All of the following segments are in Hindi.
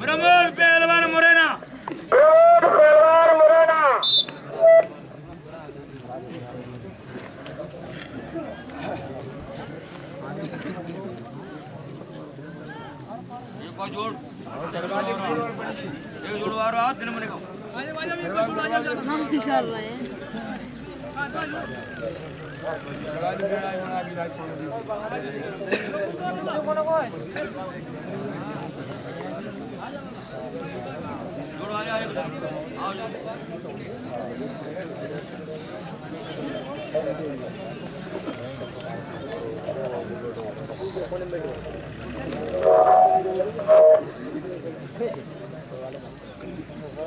Brahma! एक जोड़। एक जोड़ आ रहा तीन मने को। हम भी कर रहे हैं जोड़ आ जा। आओ जाओ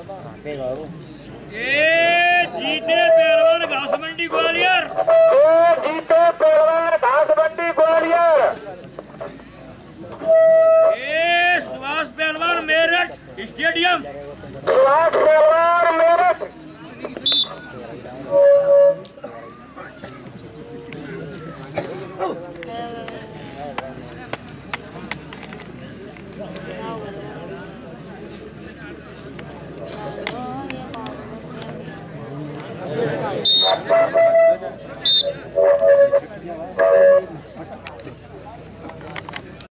ये जीते पहलवान घास मंडी ग्वालियर। जीते पहलवान घास मंडी ग्वालियर ए, सुभाष पहलवान मेरठ स्टेडियम। सुभाष पहलवान